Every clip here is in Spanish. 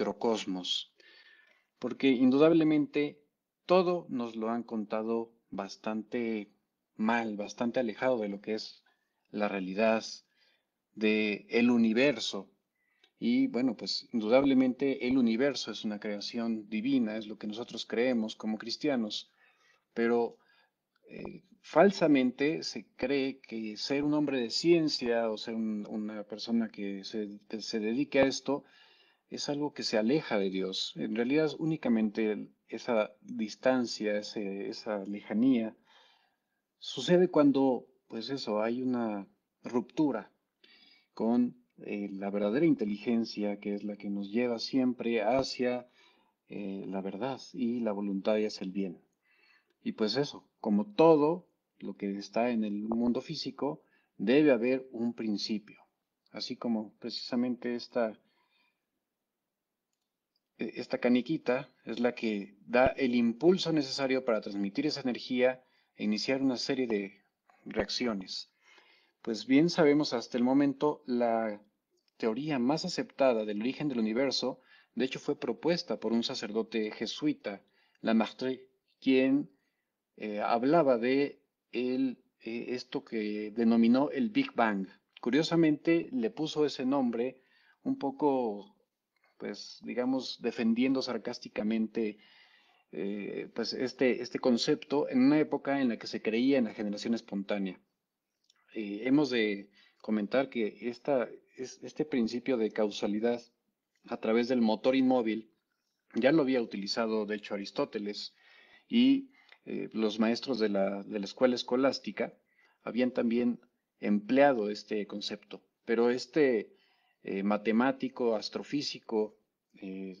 microcosmos, porque indudablemente todo nos lo han contado bastante mal, bastante alejado de lo que es la realidad de el universo. Y bueno, pues indudablemente el universo es una creación divina, es lo que nosotros creemos como cristianos, pero eh, falsamente se cree que ser un hombre de ciencia o ser una persona que se, se, dedique a esto es algo que se aleja de Dios. En realidad únicamente esa distancia, esa lejanía, sucede cuando, pues eso, hay una ruptura con eh, la verdadera inteligencia que es la que nos lleva siempre hacia eh, la verdad y la voluntad y hacia el bien. Y pues eso, como todo lo que está en el mundo físico, debe haber un principio. Así como precisamente esta, esta caniquita es la que da el impulso necesario para transmitir esa energía e iniciar una serie de reacciones. Pues bien sabemos hasta el momento la teoría más aceptada del origen del universo, de hecho fue propuesta por un sacerdote jesuita, Lamartine, quien eh, hablaba de el, eh, esto que denominó el Big Bang. Curiosamente le puso ese nombre un poco, pues digamos, defendiendo sarcásticamente eh, pues este, este concepto en una época en la que se creía en la generación espontánea. hemos de comentar que esta, es, este principio de causalidad a través del motor inmóvil ya lo había utilizado, de hecho, Aristóteles y eh, los maestros de la, escuela escolástica habían también empleado este concepto, pero este eh, matemático, astrofísico, eh,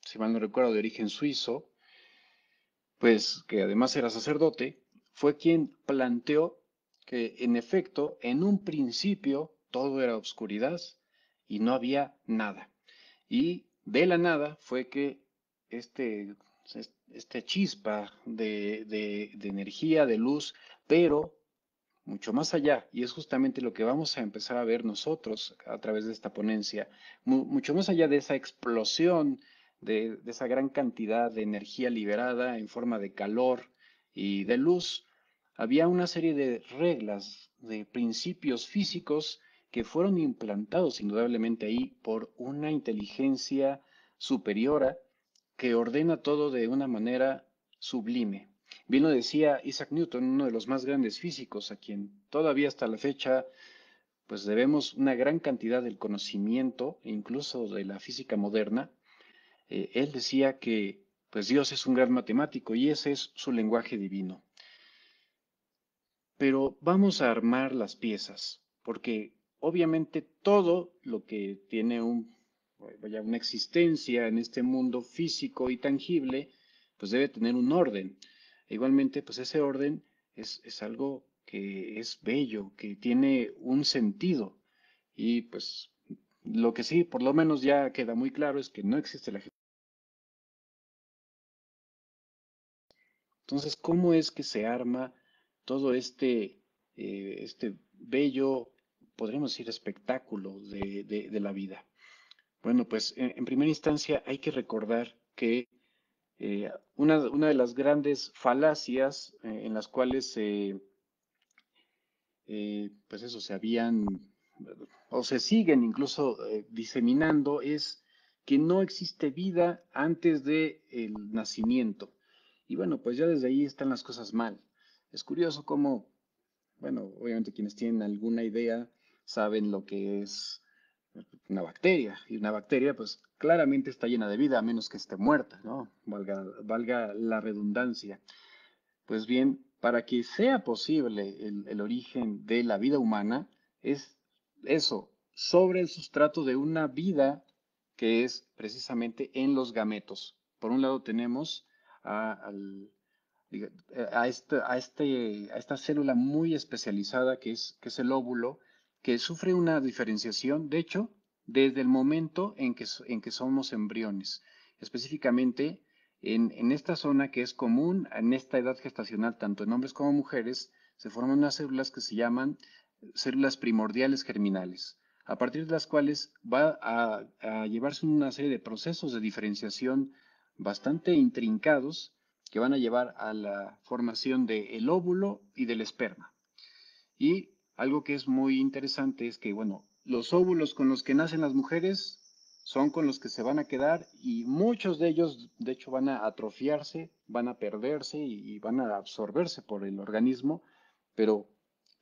si mal no recuerdo, de origen suizo, pues que además era sacerdote, fue quien planteó que en efecto, en un principio, todo era oscuridad y no había nada. Y de la nada fue que este esta chispa de, energía, de luz, pero mucho más allá, y es justamente lo que vamos a empezar a ver nosotros a través de esta ponencia, mucho más allá de esa explosión, de, de, esa gran cantidad de energía liberada en forma de calor y de luz, había una serie de reglas, de principios físicos que fueron implantados indudablemente ahí por una inteligencia superiora que ordena todo de una manera sublime. Bien lo decía Isaac Newton, uno de los más grandes físicos, a quien todavía hasta la fecha pues debemos una gran cantidad del conocimiento, incluso de la física moderna. Eh, él decía que pues Dios es un gran matemático y ese es su lenguaje divino. Pero vamos a armar las piezas, porque obviamente todo lo que tiene una existencia en este mundo físico y tangible, pues debe tener un orden. Igualmente, pues ese orden es, es algo que es bello, que tiene un sentido. Y pues lo que sí, por lo menos ya queda muy claro es que no existe la Entonces, ¿cómo es que se arma todo este, eh, este bello, podríamos decir, espectáculo de, de la vida? Bueno, pues en, primera instancia hay que recordar que eh, una, de las grandes falacias eh, en las cuales se, eh, pues eso, se habían o se siguen incluso diseminando es que no existe vida antes del nacimiento. Y bueno, pues ya desde ahí están las cosas mal. Es curioso cómo, bueno, obviamente quienes tienen alguna idea saben lo que es una bacteria. Y una bacteria, pues claramente está llena de vida, a menos que esté muerta, ¿no? Valga, valga la redundancia. Pues bien, para que sea posible el, origen de la vida humana, es eso, sobre el sustrato de una vida que es precisamente en los gametos. Por un lado tenemos a, a, este, este, a esta célula muy especializada que es, que es el óvulo, que sufre una diferenciación, de hecho, desde el momento en que, en que somos embriones. Específicamente, en, en, esta zona que es común en esta edad gestacional, tanto en hombres como mujeres, se forman unas células que se llaman células primordiales germinales. a partir de las cuales va a, llevarse una serie de procesos de diferenciación bastante intrincados que van a llevar a la formación del óvulo y del esperma. Y algo que es muy interesante es que, bueno, los óvulos con los que nacen las mujeres son con los que se van a quedar y muchos de ellos, de hecho, van a atrofiarse, van a perderse y, van a absorberse por el organismo, pero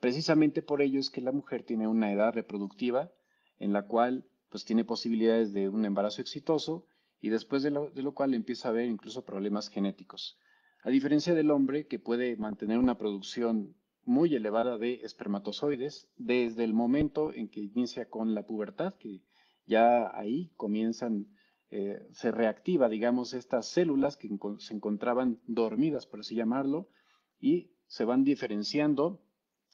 precisamente por ello es que la mujer tiene una edad reproductiva en la cual pues tiene posibilidades de un embarazo exitoso y después de lo, de lo cual empieza a haber incluso problemas genéticos. A diferencia del hombre que puede mantener una producción muy elevada de espermatozoides desde el momento en que inicia con la pubertad, que ya ahí comienzan, eh, se reactiva, digamos, estas células que se encontraban dormidas, por así llamarlo, y se van diferenciando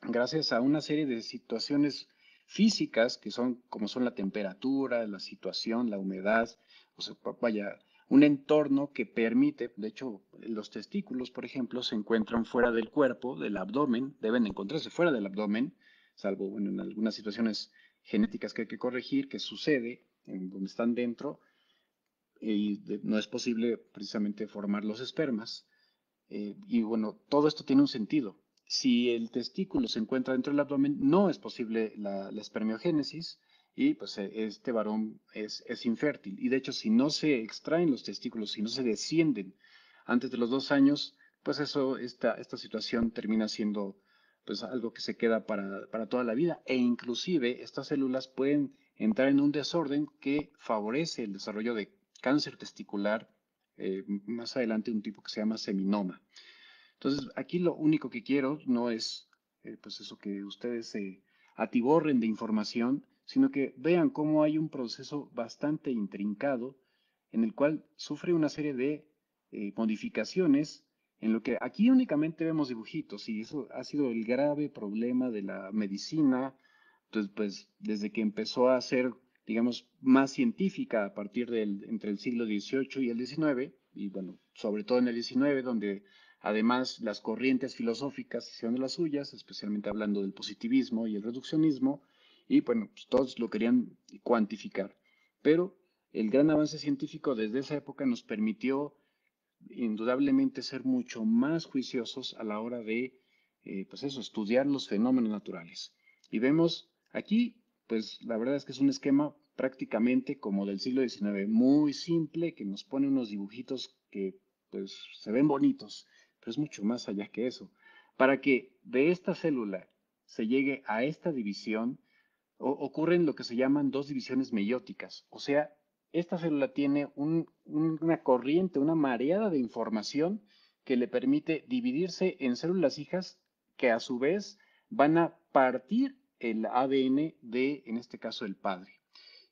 gracias a una serie de situaciones físicas que son como son la temperatura, la situación, la humedad, o sea, vaya, un entorno que permite, de hecho, los testículos, por ejemplo, se encuentran fuera del cuerpo, del abdomen, deben encontrarse fuera del abdomen, salvo bueno, en algunas situaciones genéticas que hay que corregir, que sucede en donde están dentro, y no es posible precisamente formar los espermas. Eh, y bueno, todo esto tiene un sentido. Si el testículo se encuentra dentro del abdomen, no es posible la, la espermiogénesis, y pues e, este varón es, infértil. Y de hecho, si no se extraen los testículos, si no se descienden antes de los dos años, pues eso, esta, esta situación termina siendo pues algo que se queda para, para toda la vida. E inclusive estas células pueden entrar en un desorden que favorece el desarrollo de cáncer testicular, eh, más adelante un tipo que se llama seminoma. Entonces, aquí lo único que quiero no es, eh, pues eso que ustedes se atiborren de información, sino que vean cómo hay un proceso bastante intrincado en el cual sufre una serie de eh, modificaciones en lo que aquí únicamente vemos dibujitos y eso ha sido el grave problema de la medicina, entonces pues desde que empezó a ser digamos más científica a partir del entre el siglo XVIII y el XIX y bueno sobre todo en el XIX donde además las corrientes filosóficas hicieron las suyas especialmente hablando del positivismo y el reduccionismo y bueno, pues todos lo querían cuantificar. Pero el gran avance científico desde esa época nos permitió indudablemente ser mucho más juiciosos a la hora de, eh, pues eso, estudiar los fenómenos naturales. Y vemos aquí, pues la verdad es que es un esquema prácticamente como del siglo XIX, muy simple, que nos pone unos dibujitos que pues se ven bonitos, pero es mucho más allá que eso. Para que de esta célula se llegue a esta división, ocurren lo que se llaman dos divisiones meióticas. O sea, esta célula tiene una corriente, una mareada de información que le permite dividirse en células hijas que a su vez van a partir el ADN de, en este caso, el padre.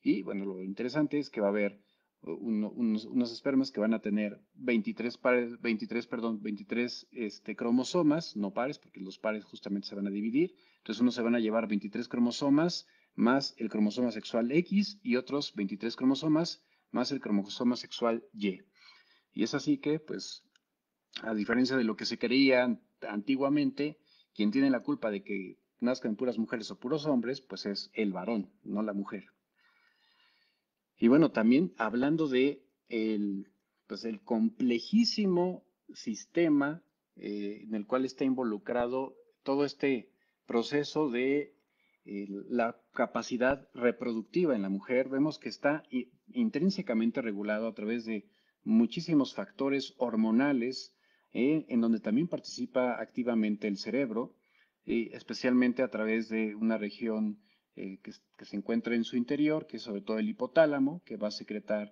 Y bueno, lo interesante es que va a haber unos, espermas que van a tener 23, pares, 23, perdón, 23 este, cromosomas, no pares, porque los pares justamente se van a dividir. Entonces uno se van a llevar 23 cromosomas más el cromosoma sexual X y otros 23 cromosomas más el cromosoma sexual Y. Y es así que, pues, a diferencia de lo que se creía antiguamente, quien tiene la culpa de que nazcan puras mujeres o puros hombres, pues es el varón, no la mujer. Y bueno, también hablando de el, pues el complejísimo sistema eh, en el cual está involucrado todo este proceso de eh, la capacidad reproductiva en la mujer, vemos que está intrínsecamente regulado a través de muchísimos factores hormonales, eh, en donde también participa activamente el cerebro, especialmente a través de una región eh, que, se encuentra en su interior, que es sobre todo el hipotálamo, que va a secretar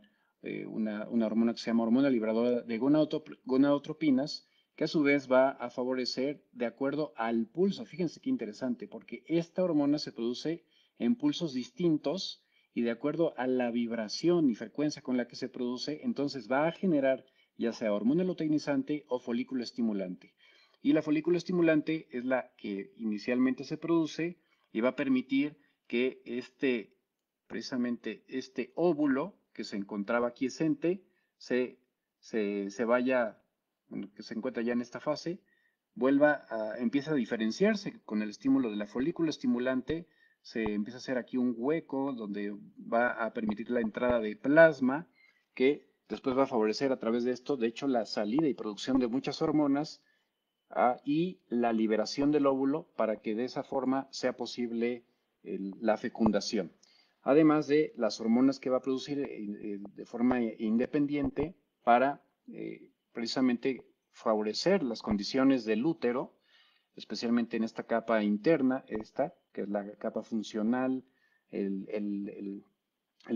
una, una, hormona que se llama hormona libradora de gonadotropinas, que a su vez va a favorecer de acuerdo al pulso. Fíjense qué interesante, porque esta hormona se produce en pulsos distintos y de acuerdo a la vibración y frecuencia con la que se produce, entonces va a generar ya sea hormona luteinizante o folículo estimulante. Y la folículo estimulante es la que inicialmente se produce y va a permitir que este, precisamente este óvulo que se encontraba quiescente se, se, se vaya que se encuentra ya en esta fase, vuelva a, empieza a diferenciarse con el estímulo de la folícula estimulante, se empieza a hacer aquí un hueco donde va a permitir la entrada de plasma que después va a favorecer a través de esto, de hecho, la salida y producción de muchas hormonas ah, y la liberación del óvulo para que de esa forma sea posible la fecundación. Además de las hormonas que va a producir eh, eh, de forma independiente para eh, precisamente favorecer las condiciones del útero, especialmente en esta capa interna, esta, que es la capa funcional, el,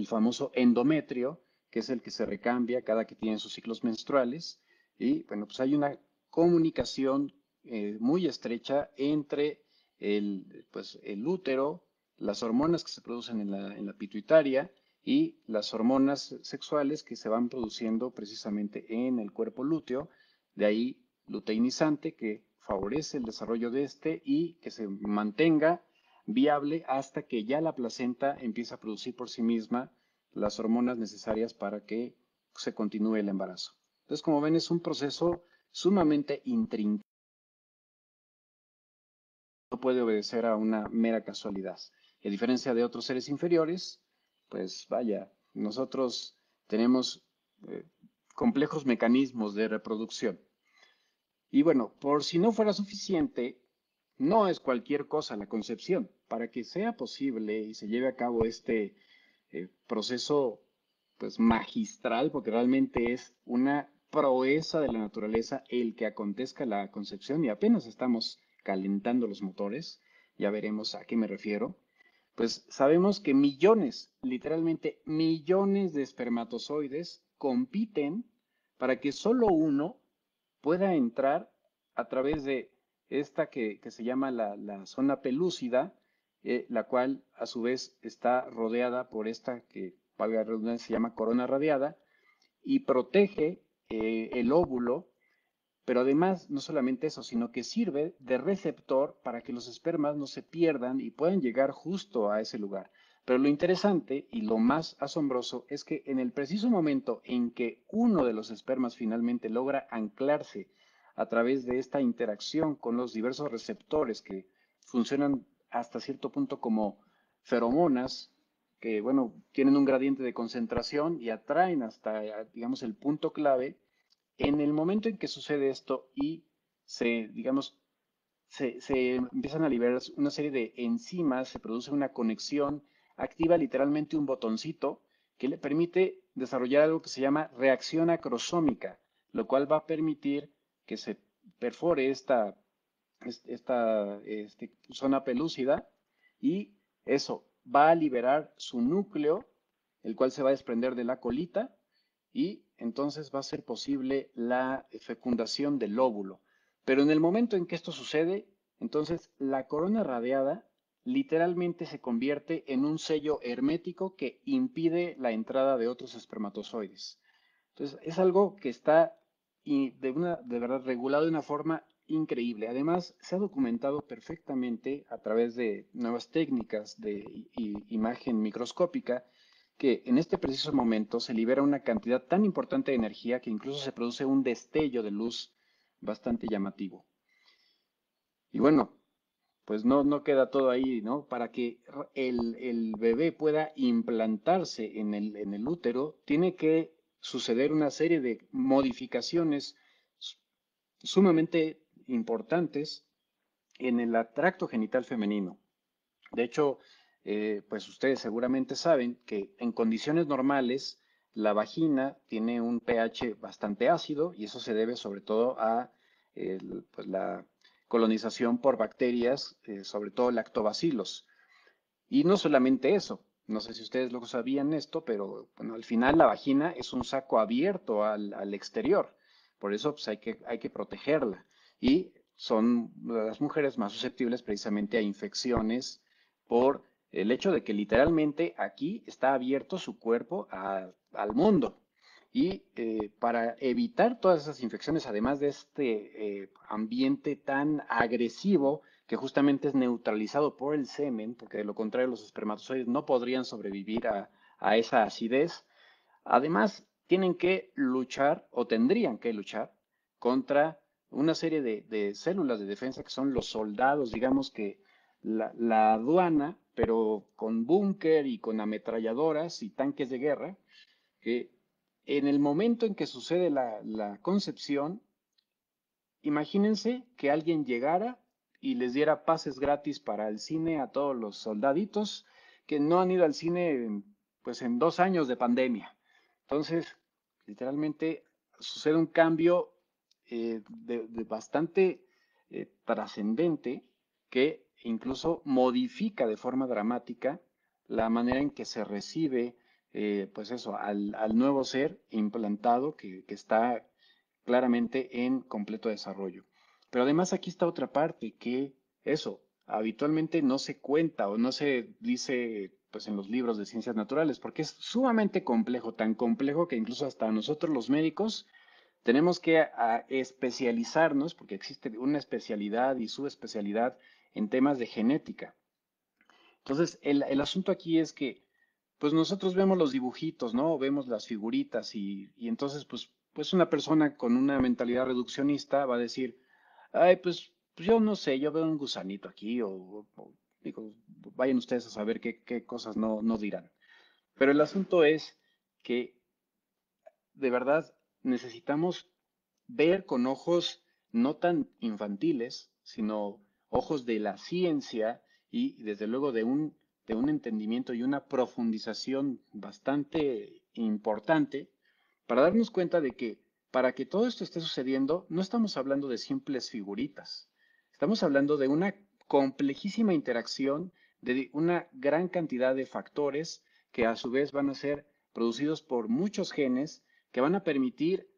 famoso endometrio, que es el que se recambia cada que tienen sus ciclos menstruales. Y bueno, pues hay una comunicación eh, muy estrecha entre el, pues, el útero, las hormonas que se producen en la, en la pituitaria y las hormonas sexuales que se van produciendo precisamente en el cuerpo lúteo, de ahí luteinizante que favorece el desarrollo de este y que se mantenga viable hasta que ya la placenta empieza a producir por sí misma las hormonas necesarias para que se continúe el embarazo. Entonces, como ven, es un proceso sumamente intrincado. No puede obedecer a una mera casualidad. A diferencia de otros seres inferiores, pues vaya, nosotros tenemos eh, complejos mecanismos de reproducción. Y bueno, por si no fuera suficiente, no es cualquier cosa la concepción. Para que sea posible y se lleve a cabo este eh, proceso pues magistral, porque realmente es una proeza de la naturaleza el que acontezca la concepción y apenas estamos calentando los motores, ya veremos a qué me refiero, pues sabemos que millones, literalmente millones de espermatozoides compiten para que solo uno pueda entrar a través de esta que, se llama la, zona pelúcida, eh, la cual a su vez está rodeada por esta que, valga la se llama corona radiada, y protege eh, el óvulo, pero además no solamente eso, sino que sirve de receptor para que los espermas no se pierdan y puedan llegar justo a ese lugar. Pero lo interesante y lo más asombroso es que en el preciso momento en que uno de los espermas finalmente logra anclarse a través de esta interacción con los diversos receptores que funcionan hasta cierto punto como feromonas, que bueno, tienen un gradiente de concentración y atraen hasta, digamos, el punto clave. En el momento en que sucede esto y se, digamos, se, se empiezan a liberar una serie de enzimas, se produce una conexión, activa literalmente un botoncito que le permite desarrollar algo que se llama reacción acrosómica, lo cual va a permitir que se perfore esta, esta este, zona pelúcida y eso va a liberar su núcleo, el cual se va a desprender de la colita y entonces va a ser posible la fecundación del óvulo. Pero en el momento en que esto sucede, entonces la corona radiada literalmente se convierte en un sello hermético que impide la entrada de otros espermatozoides. Entonces es algo que está de, una, de verdad regulado de una forma increíble. Además, se ha documentado perfectamente a través de nuevas técnicas de imagen microscópica que en este preciso momento se libera una cantidad tan importante de energía que incluso se produce un destello de luz bastante llamativo. Y bueno, pues no, no queda todo ahí, ¿no? Para que el, el bebé pueda implantarse en el, en el útero, tiene que suceder una serie de modificaciones sumamente importantes en el atracto genital femenino. De hecho, eh, pues ustedes seguramente saben que en condiciones normales la vagina tiene un pH bastante ácido y eso se debe sobre todo a pues, la colonización por bacterias, eh, sobre todo lactobacilos. Y no solamente eso, no sé si ustedes lo sabían esto, pero al final la vagina es un saco abierto al, exterior. Por eso pues, hay, que, hay que protegerla. Y son las mujeres más susceptibles precisamente a infecciones por el hecho de que literalmente aquí está abierto su cuerpo al mundo. Y eh, para evitar todas esas infecciones, además de este eh, ambiente tan agresivo, que justamente es neutralizado por el semen, porque de lo contrario los espermatozoides no podrían sobrevivir a, esa acidez. Además, tienen que luchar o tendrían que luchar contra una serie de, células de defensa que son los soldados, digamos, que la, aduana, pero con búnker y con ametralladoras y tanques de guerra, que en el momento en que sucede la, la concepción, imagínense que alguien llegara y les diera pases gratis para el cine a todos los soldaditos que no han ido al cine pues en dos años de pandemia. Entonces, literalmente sucede un cambio eh, de, bastante eh, trascendente que incluso modifica de forma dramática la manera en que se recibe, eh, pues eso, al, nuevo ser implantado que, que está claramente en completo desarrollo. Pero además aquí está otra parte que eso, habitualmente no se cuenta o no se dice pues en los libros de ciencias naturales, porque es sumamente complejo, tan complejo que incluso hasta nosotros los médicos tenemos que especializarnos, porque existe una especialidad y subespecialidad en temas de genética. Entonces, el, asunto aquí es que, pues nosotros vemos los dibujitos, ¿no? Vemos las figuritas y, entonces, pues, pues una persona con una mentalidad reduccionista va a decir, ay, pues, pues yo no sé, yo veo un gusanito aquí, o, digo, vayan ustedes a saber qué, qué cosas no, no dirán. Pero el asunto es que, de verdad, necesitamos ver con ojos no tan infantiles, sino ojos de la ciencia y desde luego de un, de un entendimiento y una profundización bastante importante para darnos cuenta de que para que todo esto esté sucediendo no estamos hablando de simples figuritas, estamos hablando de una complejísima interacción de una gran cantidad de factores que a su vez van a ser producidos por muchos genes que van a permitir,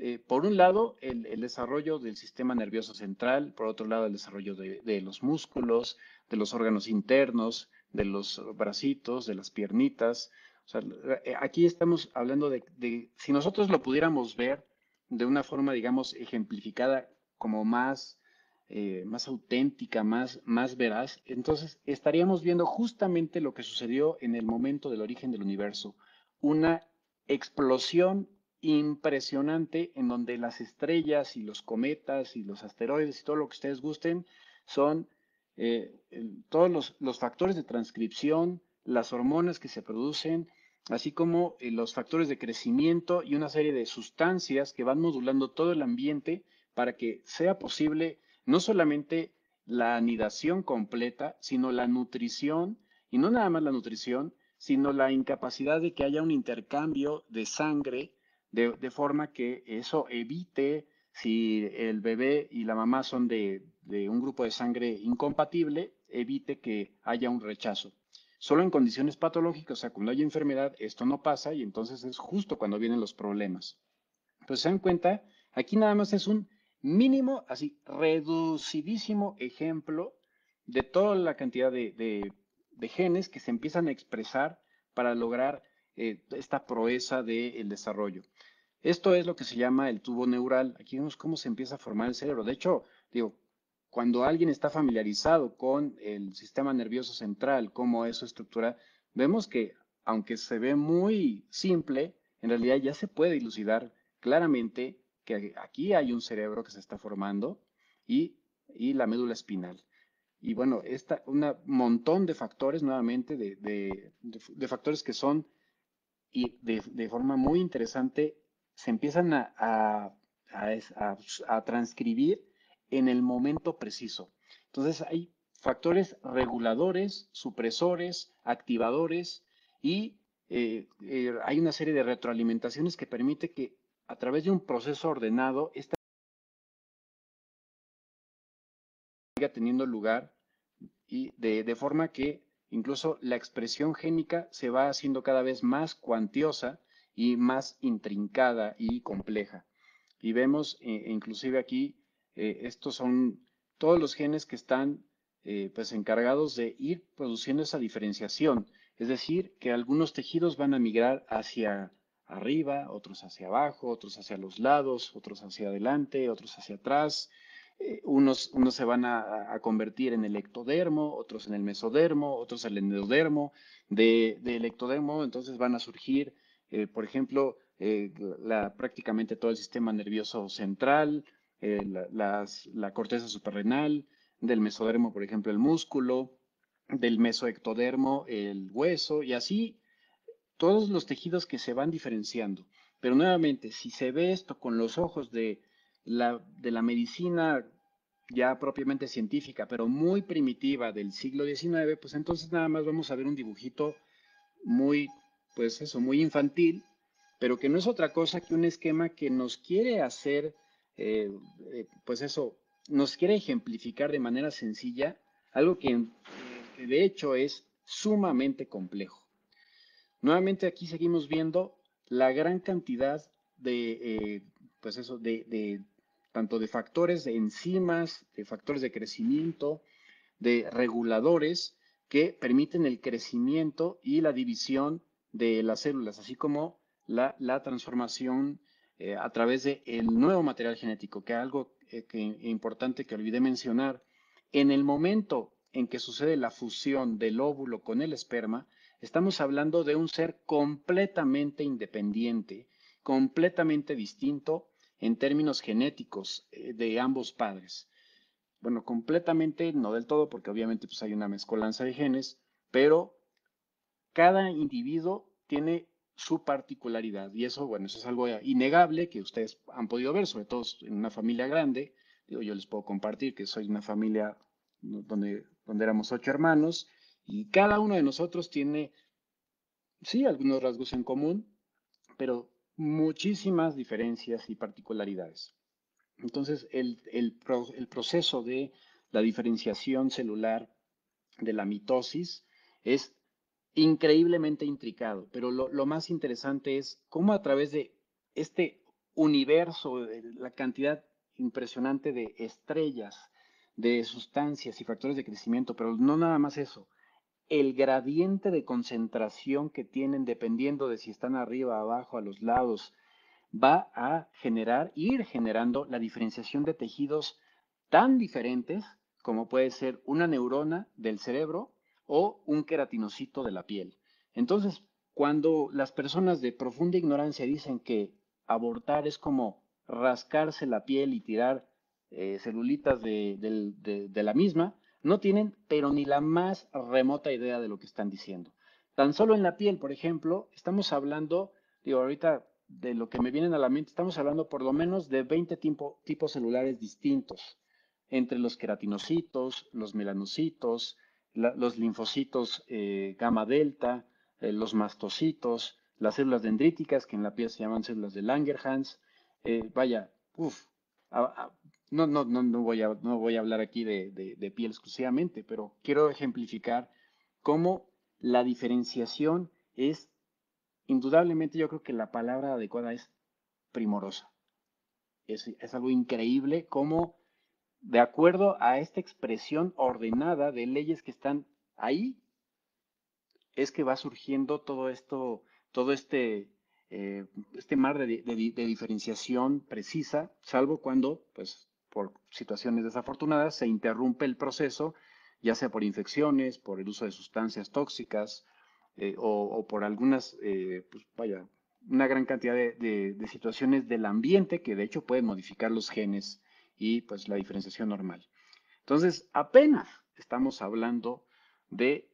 eh, por un lado, el, desarrollo del sistema nervioso central, por otro lado, el desarrollo de, los músculos, de los órganos internos, de los bracitos, de las piernitas. Eh, aquí estamos hablando de, si nosotros lo pudiéramos ver de una forma, digamos, ejemplificada como más, eh, más auténtica, más, más veraz, entonces estaríamos viendo justamente lo que sucedió en el momento del origen del universo, una explosión impresionante en donde las estrellas y los cometas y los asteroides y todo lo que ustedes gusten son eh, todos los, factores de transcripción, las hormonas que se producen, así como eh, los factores de crecimiento y una serie de sustancias que van modulando todo el ambiente para que sea posible no solamente la anidación completa, sino la nutrición, y no nada más la nutrición, sino la incapacidad de que haya un intercambio de sangre, de, forma que eso evite, si el bebé y la mamá son de, un grupo de sangre incompatible, evite que haya un rechazo. Solo en condiciones patológicas, o sea, cuando hay enfermedad, esto no pasa y entonces es justo cuando vienen los problemas. Pues se dan cuenta, aquí nada más es un mínimo, así, reducidísimo ejemplo de toda la cantidad de, de genes que se empiezan a expresar para lograr eh, esta proeza del desarrollo. Esto es lo que se llama el tubo neural. Aquí vemos cómo se empieza a formar el cerebro. De hecho, digo, cuando alguien está familiarizado con el sistema nervioso central, cómo es su estructura, vemos que aunque se ve muy simple, en realidad ya se puede dilucidar claramente que aquí hay un cerebro que se está formando y, y la médula espinal. Y bueno, esta, un montón de factores nuevamente, de, factores que son y de, forma muy interesante se empiezan a, a, transcribir en el momento preciso. Entonces hay factores reguladores, supresores, activadores y eh, eh, hay una serie de retroalimentaciones que permite que a través de un proceso ordenado esta teniendo lugar y de, forma que incluso la expresión génica se va haciendo cada vez más cuantiosa y más intrincada y compleja. Y vemos eh, inclusive aquí, eh, estos son todos los genes que están eh, pues encargados de ir produciendo esa diferenciación. Es decir, que algunos tejidos van a migrar hacia arriba, otros hacia abajo, otros hacia los lados, otros hacia adelante, otros hacia atrás, eh, unos, unos, se van a, convertir en el ectodermo, otros en el mesodermo, otros en el endodermo. De, del ectodermo entonces van a surgir, eh, por ejemplo, eh, la, prácticamente todo el sistema nervioso central, la, la, corteza suprarrenal, del mesodermo, por ejemplo, el músculo, del mesoectodermo, el hueso, y así todos los tejidos que se van diferenciando. Pero nuevamente, si se ve esto con los ojos de de la medicina ya propiamente científica, pero muy primitiva del siglo XIX, pues entonces nada más vamos a ver un dibujito muy, pues eso, muy infantil, pero que no es otra cosa que un esquema que nos quiere hacer, eh, eh, pues eso, nos quiere ejemplificar de manera sencilla algo que, de hecho es sumamente complejo. Nuevamente aquí seguimos viendo la gran cantidad de, eh, pues eso, de tanto de factores de enzimas, de factores de crecimiento, de reguladores que permiten el crecimiento y la división de las células, así como la, transformación eh, a través del nuevo material genético, que es algo eh, importante que olvidé mencionar. En el momento en que sucede la fusión del óvulo con el esperma, estamos hablando de un ser completamente independiente, completamente distinto en términos genéticos eh, de ambos padres. Bueno, completamente, no del todo, porque obviamente pues, hay una mezcolanza de genes, pero cada individuo tiene su particularidad y eso, bueno, eso es algo innegable que ustedes han podido ver, sobre todo en una familia grande. Digo, yo les puedo compartir que soy una familia donde, donde éramos ocho hermanos y cada uno de nosotros tiene, sí, algunos rasgos en común, pero muchísimas diferencias y particularidades. Entonces, el, proceso de la diferenciación celular de la mitosis es increíblemente intricado, pero lo, más interesante es cómo a través de este universo, la cantidad impresionante de estrellas, de sustancias y factores de crecimiento, pero no nada más eso, el gradiente de concentración que tienen dependiendo de si están arriba, abajo, a los lados, va a generar, ir generando la diferenciación de tejidos tan diferentes como puede ser una neurona del cerebro o un queratinocito de la piel. Entonces, cuando las personas de profunda ignorancia dicen que abortar es como rascarse la piel y tirar eh, celulitas de la misma, no tienen, pero ni la más remota idea de lo que están diciendo. Tan solo en la piel, por ejemplo, estamos hablando, digo, ahorita de lo que me vienen a la mente, estamos hablando por lo menos de 20 tipos celulares distintos, entre los queratinocitos, los melanocitos, los linfocitos eh, gamma delta, eh, los mastocitos, las células dendríticas, que en la piel se llaman células de Langerhans. Eh, vaya, uff, no, no, no, no, voy, a, no voy a hablar aquí de, de, piel exclusivamente, pero quiero ejemplificar cómo la diferenciación es, indudablemente yo creo que la palabra adecuada es primorosa. Es, es algo increíble cómo, de acuerdo a esta expresión ordenada de leyes que están ahí, es que va surgiendo todo esto, todo este, eh, este mar de, de, diferenciación precisa, salvo cuando, pues, por situaciones desafortunadas, se interrumpe el proceso, ya sea por infecciones, por el uso de sustancias tóxicas eh, o, por algunas, eh, pues vaya, una gran cantidad de, situaciones del ambiente que de hecho pueden modificar los genes y pues la diferenciación normal. Entonces, apenas estamos hablando de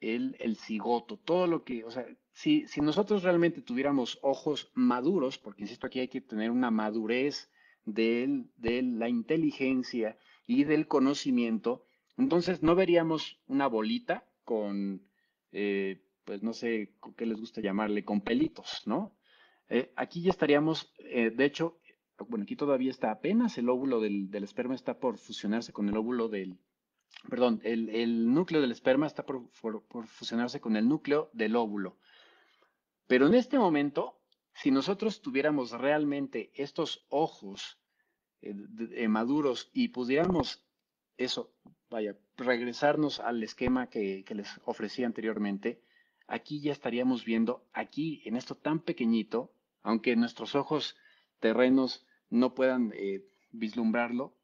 el, el, cigoto, todo lo que, o sea, si, si nosotros realmente tuviéramos ojos maduros, porque insisto aquí hay que tener una madurez de, la inteligencia y del conocimiento, entonces no veríamos una bolita con, eh, pues no sé qué les gusta llamarle, con pelitos, ¿no? Eh, aquí ya estaríamos, eh, de hecho, bueno, aquí todavía está apenas el óvulo del, esperma está por fusionarse con el óvulo del, perdón, el, núcleo del esperma está por, fusionarse con el núcleo del óvulo. Pero en este momento si nosotros tuviéramos realmente estos ojos eh, eh, maduros y pudiéramos eso, vaya, regresarnos al esquema que, les ofrecí anteriormente, aquí ya estaríamos viendo, aquí en esto tan pequeñito, aunque nuestros ojos terrenos no puedan eh, vislumbrarlo,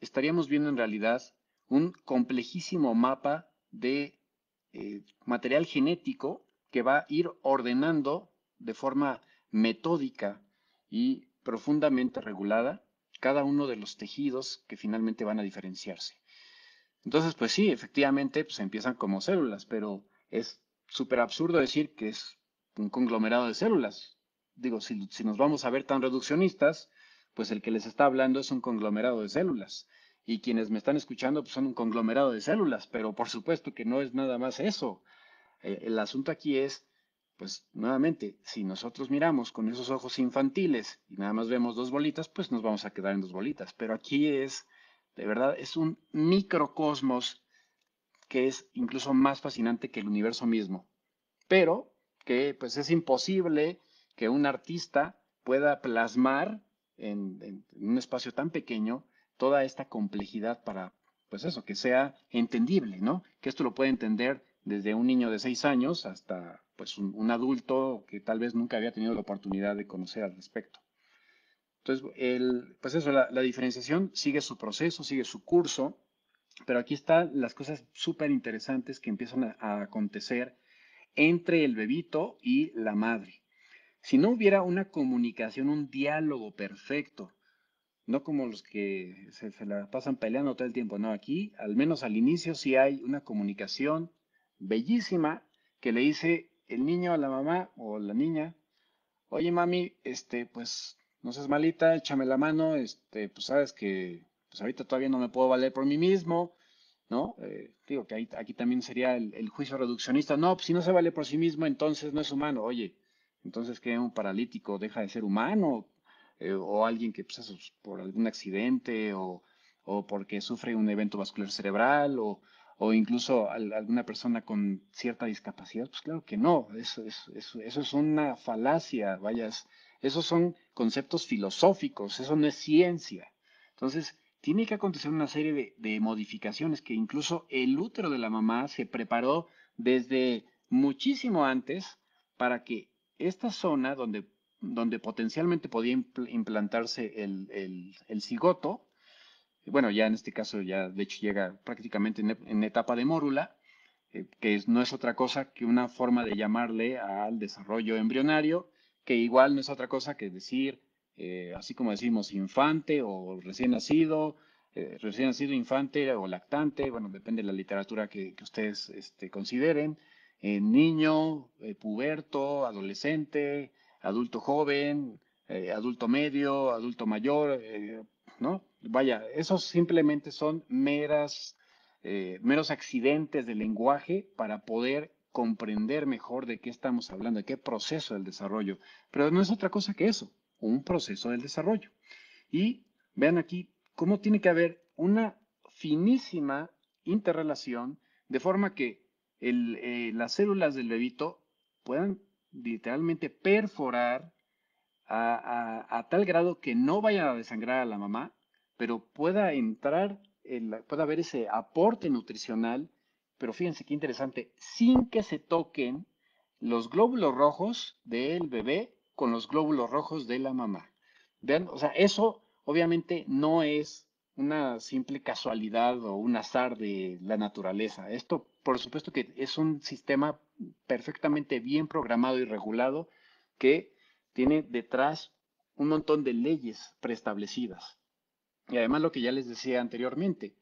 estaríamos viendo en realidad un complejísimo mapa de material genético que va a ir ordenando de forma metódica y profundamente regulada cada uno de los tejidos que finalmente van a diferenciarse. Entonces, pues sí, efectivamente, pues empiezan como células, pero es súper absurdo decir que es un conglomerado de células. Digo, si, nos vamos a ver tan reduccionistas, pues el que les está hablando es un conglomerado de células. Y quienes me están escuchando pues son un conglomerado de células, pero por supuesto que no es nada más eso. Eh, el asunto aquí es, pues nuevamente, si nosotros miramos con esos ojos infantiles y nada más vemos dos bolitas, pues nos vamos a quedar en dos bolitas. Pero aquí es, de verdad, es un microcosmos que es incluso más fascinante que el universo mismo. Pero que pues es imposible que un artista pueda plasmar en, un espacio tan pequeño toda esta complejidad para, pues eso, que sea entendible, ¿no? Que esto lo puede entender desde un niño de seis años hasta pues un, adulto que tal vez nunca había tenido la oportunidad de conocer al respecto. Entonces, el, pues eso, la, diferenciación sigue su proceso, sigue su curso, pero aquí están las cosas súper interesantes que empiezan a acontecer entre el bebito y la madre. Si no hubiera una comunicación, un diálogo perfecto, no como los que se, la pasan peleando todo el tiempo, no, aquí al menos al inicio sí hay una comunicación bellísima que le dice el niño a la mamá o la niña, oye mami, este, pues no seas malita, échame la mano, este, pues sabes que pues ahorita todavía no me puedo valer por mí mismo, ¿no? Eh, digo que aquí también sería el, juicio reduccionista, no, pues si no se vale por sí mismo, entonces no es humano, oye, entonces, que un paralítico deja de ser humano? Eh, o alguien que, pues, por algún accidente o, porque sufre un evento vascular cerebral o, incluso alguna persona con cierta discapacidad, pues claro que no, eso, es una falacia, vayas, esos son conceptos filosóficos, eso no es ciencia. Entonces, tiene que acontecer una serie de, modificaciones que incluso el útero de la mamá se preparó desde muchísimo antes para que esta zona donde, donde potencialmente podía implantarse el, cigoto, bueno, ya en este caso ya de hecho llega prácticamente en, etapa de mórula, eh, que no es otra cosa que una forma de llamarle al desarrollo embrionario, que igual no es otra cosa que decir, eh, así como decimos infante o recién nacido, eh, recién nacido infante o lactante, bueno, depende de la literatura que, ustedes este, consideren, niño, puberto, adolescente, adulto joven, adulto medio, adulto mayor, ¿no? Vaya, esos simplemente son meras, meros accidentes del lenguaje para poder comprender mejor de qué estamos hablando, de qué proceso del desarrollo. Pero no es otra cosa que eso, un proceso del desarrollo. Y vean aquí cómo tiene que haber una finísima interrelación de forma que eh, las células del bebito puedan literalmente perforar a, tal grado que no vaya a desangrar a la mamá, pero pueda entrar, pueda haber ese aporte nutricional, pero fíjense qué interesante, sin que se toquen los glóbulos rojos del bebé con los glóbulos rojos de la mamá. Vean, o sea, eso obviamente no es una simple casualidad o un azar de la naturaleza. Esto, por supuesto que es un sistema perfectamente bien programado y regulado que tiene detrás un montón de leyes preestablecidas. Y además lo que ya les decía anteriormente,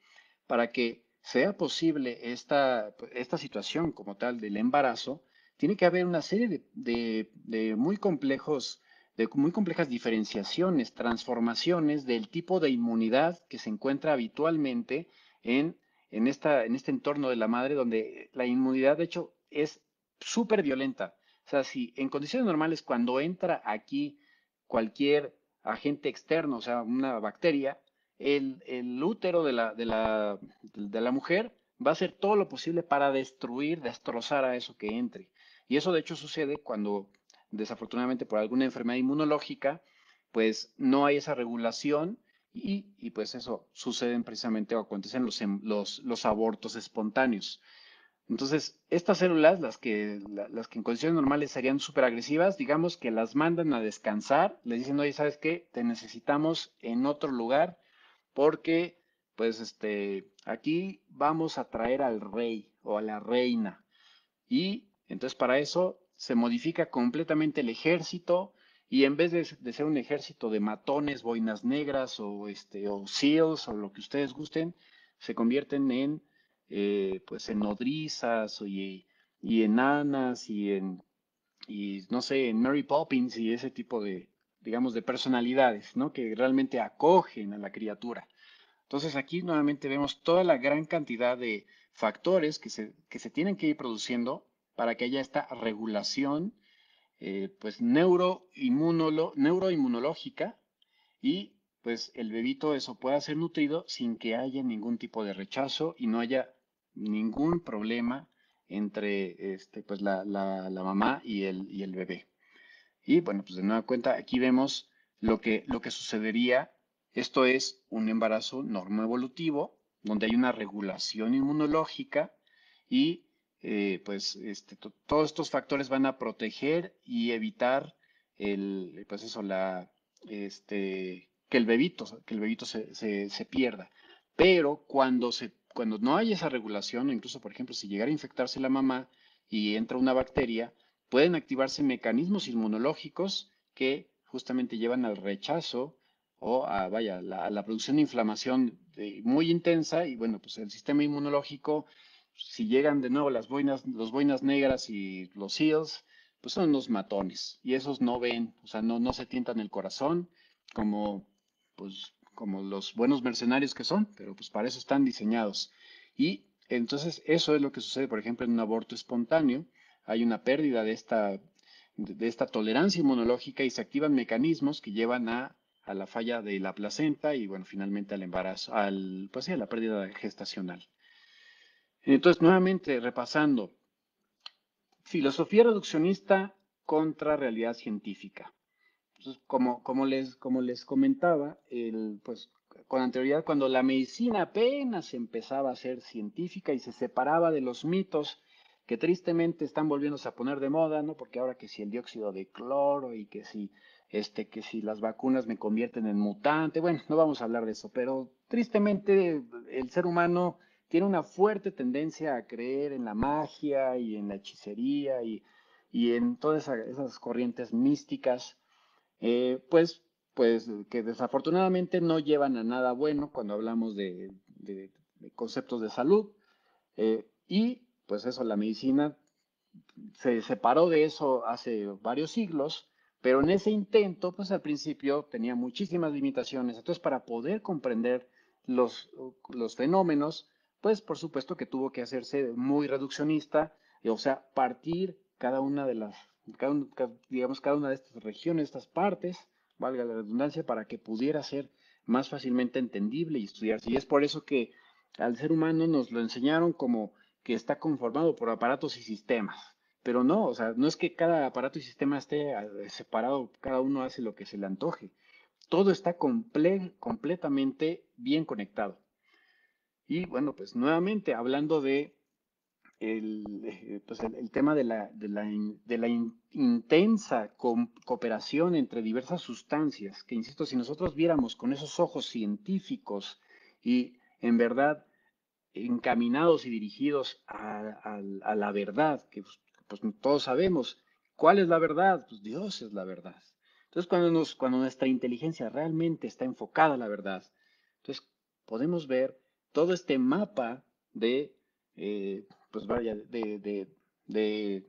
para que sea posible esta, esta situación como tal del embarazo, tiene que haber una serie de, de muy complejos de muy complejas diferenciaciones, transformaciones del tipo de inmunidad que se encuentra habitualmente en, en, esta, en este entorno de la madre, donde la inmunidad, de hecho, es súper violenta. O sea, si en condiciones normales, cuando entra aquí cualquier agente externo, o sea, una bacteria, el, útero de la, mujer va a hacer todo lo posible para destruir, destrozar a eso que entre. Y eso de hecho sucede cuando desafortunadamente por alguna enfermedad inmunológica, pues no hay esa regulación y, pues eso sucede precisamente o acontecen los, em, los, los abortos espontáneos. Entonces, estas células, las que, las que en condiciones normales serían súper agresivas, digamos que las mandan a descansar, les dicen, oye, ¿sabes qué? Te necesitamos en otro lugar porque, pues, este, aquí vamos a traer al rey o a la reina. Y entonces para eso se modifica completamente el ejército y en vez de, ser un ejército de matones, boinas negras o, este, o seals o lo que ustedes gusten, se convierten en, eh, pues en nodrizas y, y enanas y en, y no sé, en Mary Poppins y ese tipo de, digamos, de personalidades, ¿no? Que realmente acogen a la criatura. Entonces aquí nuevamente vemos toda la gran cantidad de factores que se, que se tienen que ir produciendo para que haya esta regulación eh, pues neuroinmunológica y pues el bebito eso pueda ser nutrido sin que haya ningún tipo de rechazo y no haya ningún problema entre este, pues la, la, la mamá y el, y el bebé. Y bueno, pues de nueva cuenta, aquí vemos lo que, lo que sucedería. Esto es un embarazo normoevolutivo, donde hay una regulación inmunológica y eh, pues este, todos estos factores van a proteger y evitar el, pues eso, la, este, que el bebito, que el bebito se, se, pierda. Pero cuando, se, cuando no hay esa regulación, incluso, por ejemplo, si llegara a infectarse la mamá y entra una bacteria, pueden activarse mecanismos inmunológicos que justamente llevan al rechazo o a, vaya, a la producción de inflamación muy intensa y bueno, pues el sistema inmunológico, si llegan de nuevo las boinas, los boinas negras y los seals, pues son unos matones y esos no ven, o sea, no, no se tientan el corazón como, pues, como los buenos mercenarios que son, pero pues para eso están diseñados. Y entonces eso es lo que sucede, por ejemplo, en un aborto espontáneo, hay una pérdida de esta, de esta tolerancia inmunológica y se activan mecanismos que llevan a, a la falla de la placenta y, bueno, finalmente al embarazo, al, pues sí, a la pérdida gestacional. Entonces, nuevamente, repasando, filosofía reduccionista contra realidad científica. Entonces, como, como, les, como les comentaba, el, pues, con anterioridad, cuando la medicina apenas empezaba a ser científica y se separaba de los mitos que tristemente están volviéndose a poner de moda, ¿no? Porque ahora que si el dióxido de cloro y que si este que si las vacunas me convierten en mutante, bueno, no vamos a hablar de eso, pero tristemente el ser humano tiene una fuerte tendencia a creer en la magia y en la hechicería y, y en todas esas corrientes místicas, eh, pues, pues que desafortunadamente no llevan a nada bueno cuando hablamos de, conceptos de salud. Eh, y pues eso, la medicina se separó de eso hace varios siglos, pero en ese intento, pues al principio tenía muchísimas limitaciones. Entonces, para poder comprender los, los fenómenos, pues por supuesto que tuvo que hacerse muy reduccionista, o sea, partir cada una de las, digamos, cada una de estas regiones, estas partes, valga la redundancia, para que pudiera ser más fácilmente entendible y estudiarse. Y es por eso que al ser humano nos lo enseñaron como que está conformado por aparatos y sistemas. Pero no, o sea, no es que cada aparato y sistema esté eh, separado, cada uno hace lo que se le antoje. Todo está completamente bien conectado. Y bueno, pues nuevamente hablando de el, eh, pues el, tema de la, de la, de la intensa cooperación entre diversas sustancias, que insisto, si nosotros viéramos con esos ojos científicos y en verdad encaminados y dirigidos a, la verdad, que pues, pues, todos sabemos. ¿Cuál es la verdad? Pues Dios es la verdad. Entonces, cuando, nos, cuando nuestra inteligencia realmente está enfocada a la verdad, entonces podemos ver todo este mapa de, eh, pues de, de,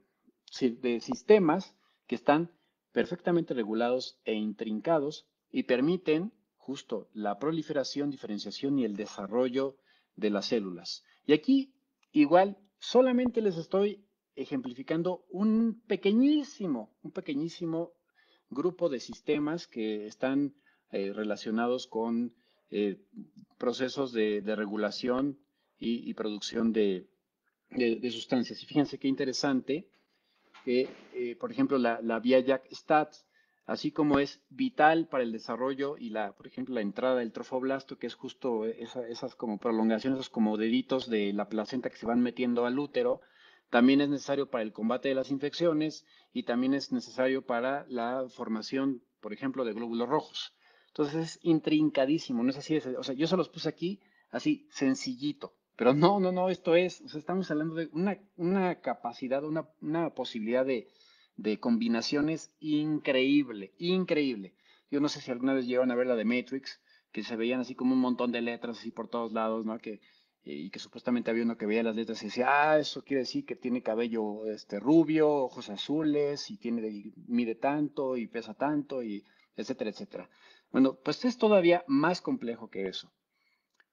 de sistemas que están perfectamente regulados e intrincados y permiten justo la proliferación, diferenciación y el desarrollo de las células. Y aquí igual solamente les estoy ejemplificando un pequeñísimo, un pequeñísimo grupo de sistemas que están eh, relacionados con eh, procesos de, regulación y, producción de, sustancias. Y fíjense qué interesante que, eh, por ejemplo, la, la vía Jack-Stat así como es vital para el desarrollo y la, por ejemplo, la entrada del trofoblasto, que es justo esas como prolongaciones, esos como deditos de la placenta que se van metiendo al útero, también es necesario para el combate de las infecciones y también es necesario para la formación, por ejemplo, de glóbulos rojos. Entonces es intrincadísimo, no es así, o sea, yo se los puse aquí así, sencillito, pero no, no, no, esto es, o sea, estamos hablando de una, una capacidad, una, una posibilidad de, de combinaciones increíble, increíble. Yo no sé si alguna vez llegaron a ver la de Matrix, que se veían así como un montón de letras así por todos lados, ¿no? Que, y que supuestamente había uno que veía las letras y decía, ah, eso quiere decir que tiene cabello este, rubio, ojos azules, y tiene, mide tanto, y pesa tanto, y etcétera, etcétera. Bueno, pues es todavía más complejo que eso.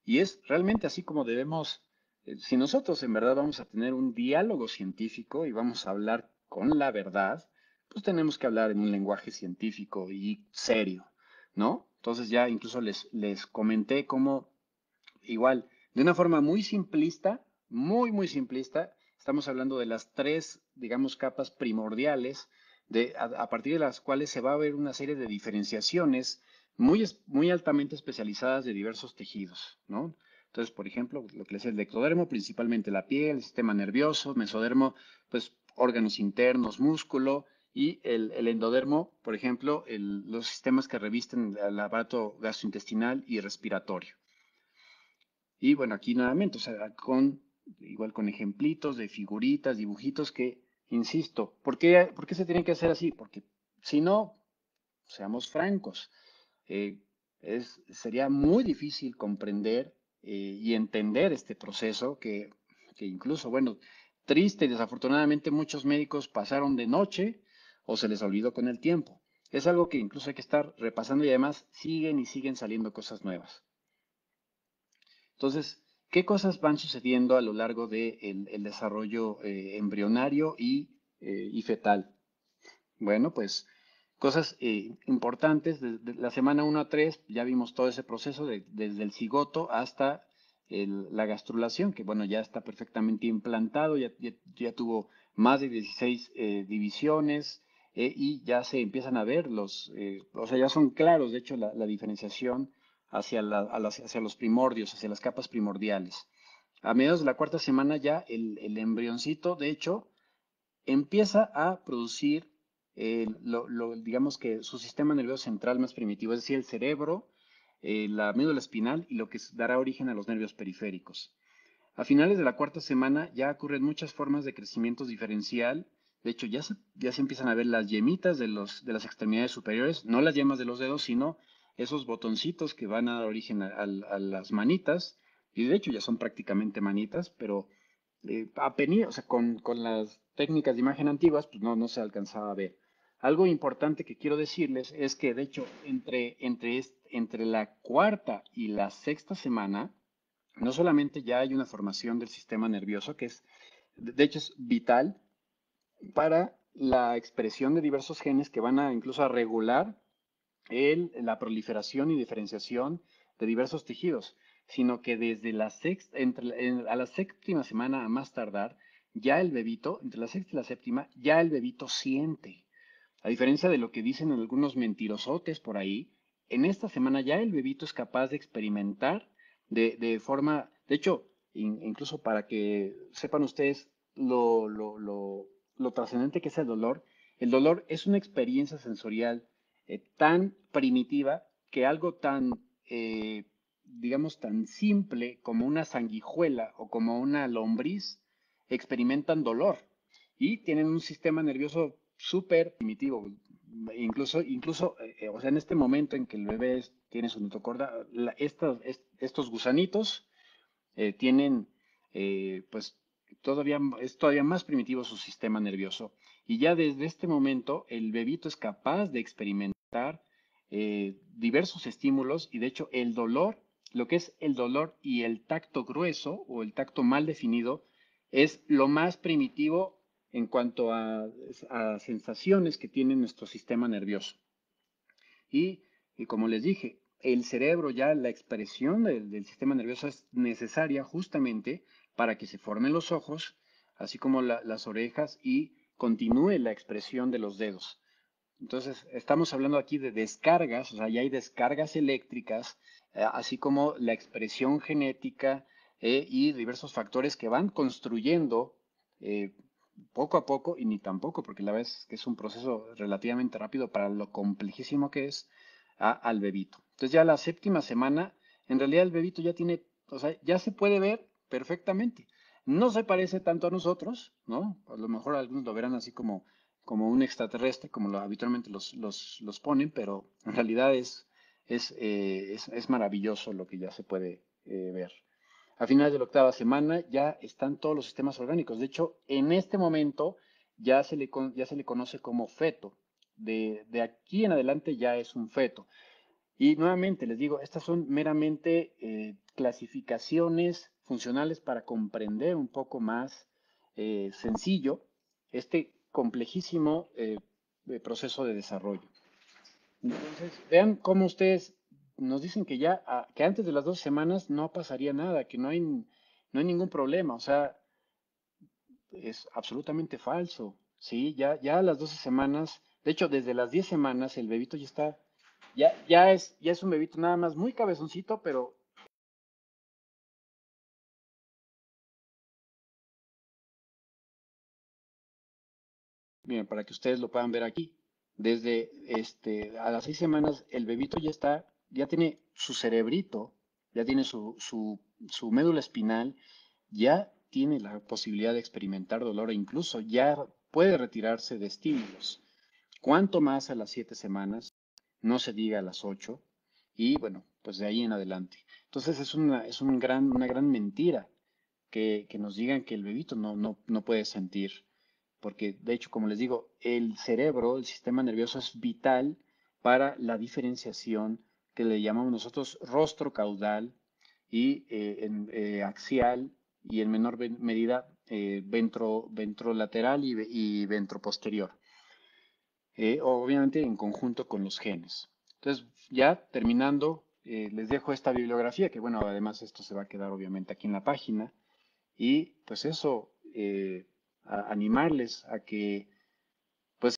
Y es realmente así como debemos, eh, si nosotros en verdad vamos a tener un diálogo científico y vamos a hablar con la verdad, pues tenemos que hablar en un lenguaje científico y serio, ¿no? Entonces ya incluso les, les comenté cómo, igual, de una forma muy simplista, muy, muy simplista, estamos hablando de las tres, digamos, capas primordiales, de, a, partir de las cuales se va a ver una serie de diferenciaciones muy, muy altamente especializadas de diversos tejidos, ¿no? Entonces, por ejemplo, lo que es el ectodermo, principalmente la piel, el sistema nervioso, mesodermo, pues órganos internos, músculo, y el, endodermo, por ejemplo, los sistemas que revisten el aparato gastrointestinal y respiratorio. Y bueno, aquí nuevamente, o sea, con, igual con ejemplitos de figuritas, dibujitos que, insisto, ¿por qué, por qué se tienen que hacer así? Porque si no, seamos francos, eh, es, sería muy difícil comprender eh, y entender este proceso que, que incluso, bueno, triste y desafortunadamente muchos médicos pasaron de noche o se les olvidó con el tiempo. Es algo que incluso hay que estar repasando y además siguen y siguen saliendo cosas nuevas. Entonces, ¿qué cosas van sucediendo a lo largo del el desarrollo eh, embrionario y, eh, y, fetal? Bueno, pues cosas eh, importantes. Desde la semana 1 a 3 ya vimos todo ese proceso desde el cigoto hasta la gastrulación, que bueno, ya está perfectamente implantado, ya, ya tuvo más de 16 divisiones, eh, y ya se empiezan a ver los, eh, o sea, ya son claros, de hecho, la, diferenciación hacia, hacia los primordios, hacia las capas primordiales. A mediados de la cuarta semana ya el, el embrioncito, de hecho, empieza a producir, lo, digamos que su sistema nervioso central más primitivo, es decir, el cerebro, eh, la médula espinal y lo que dará origen a los nervios periféricos. A finales de la cuarta semana ya ocurren muchas formas de crecimiento diferencial de hecho, ya se, ya se empiezan a ver las yemitas de, los, de las extremidades superiores, no las yemas de los dedos, sino esos botoncitos que van a dar origen a, las manitas, y de hecho ya son prácticamente manitas, pero eh, o sea, con, las técnicas de imagen antiguas, pues no, no se alcanzaba a ver. Algo importante que quiero decirles es que, de hecho, entre, entre, entre la cuarta y la sexta semana, no solamente ya hay una formación del sistema nervioso, que es, de hecho, es vital, para la expresión de diversos genes que van a incluso a regular la proliferación y diferenciación de diversos tejidos, sino que desde la sexta, entre, a la séptima semana a más tardar, ya el bebito, entre la sexta y la séptima, ya el bebito siente. A diferencia de lo que dicen algunos mentirosotes por ahí, en esta semana ya el bebito es capaz de experimentar de, forma, de hecho, incluso para que sepan ustedes lo, lo, trascendente que es el dolor, el dolor es una experiencia sensorial eh, tan primitiva que algo tan, eh, digamos, tan simple como una sanguijuela o como una lombriz experimentan dolor y tienen un sistema nervioso súper primitivo. Incluso, incluso eh, o sea, en este momento en que el bebé tiene su notocorda, estos, estos gusanitos tienen, pues, todavía, es todavía más primitivo su sistema nervioso. Y ya desde este momento el bebito es capaz de experimentar eh, diversos estímulos y de hecho el dolor, lo que es el dolor y el tacto grueso o el tacto mal definido, es lo más primitivo en cuanto a, sensaciones que tiene nuestro sistema nervioso. Y, como les dije, el cerebro ya, la expresión del sistema nervioso es necesaria justamente para que se formen los ojos, así como las orejas y continúe la expresión de los dedos. Entonces, estamos hablando aquí de descargas, o sea, ya hay descargas eléctricas, eh, así como la expresión genética eh, y diversos factores que van construyendo eh, poco a poco, y ni tampoco, porque la vez que es un proceso relativamente rápido para lo complejísimo que es, al bebito. Entonces ya la séptima semana, en realidad el bebito ya tiene, o sea, ya se puede ver perfectamente. No se parece tanto a nosotros, ¿no? A lo mejor algunos lo verán así como, como un extraterrestre, como lo, habitualmente los, los, ponen, pero en realidad es, eh, es, es, maravilloso lo que ya se puede eh, ver. A finales de la octava semana ya están todos los sistemas orgánicos. De hecho, en este momento ya se le, ya se le conoce como feto. De, de aquí en adelante ya es un feto. Y nuevamente les digo, estas son meramente eh, clasificaciones funcionales para comprender un poco más eh, sencillo este complejísimo eh, proceso de desarrollo. Entonces, vean cómo ustedes nos dicen que ya, ah, que antes de las dos semanas no pasaría nada, que no hay, no hay ningún problema. O sea, es absolutamente falso. Sí, ya, ya a las 12 semanas, de hecho, desde las 10 semanas el bebito ya está ya, ya, es, ya es un bebito nada más muy cabezoncito, pero Bien, para que ustedes lo puedan ver aquí. Desde este, a las seis semanas el bebito ya está, ya tiene su cerebrito, ya tiene su, su, su médula espinal, ya tiene la posibilidad de experimentar dolor e incluso ya puede retirarse de estímulos. ¿Cuánto más a las siete semanas? no se diga a las 8 y bueno, pues de ahí en adelante. Entonces es una, es un gran, una gran mentira que, nos digan que el bebito no, no, no puede sentir, porque de hecho, como les digo, el cerebro, el sistema nervioso es vital para la diferenciación que le llamamos nosotros rostro caudal y eh, eh, axial y en menor medida eh, ventro, ventrolateral y, y ventroposterior. Obviamente en conjunto con los genes. Entonces, ya terminando, les dejo esta bibliografía, que bueno, además esto se va a quedar obviamente aquí en la página, y pues eso, animarles a que